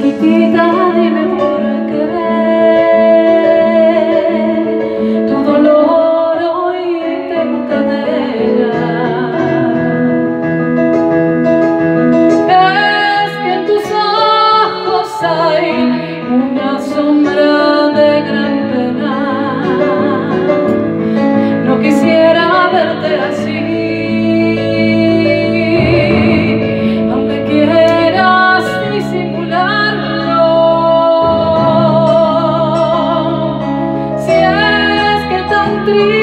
Chiquitita, dime por qué tu dolor hoy te encadena. Es que en tus ojos hay una sombra de gran pena. No quisiera verte así. три.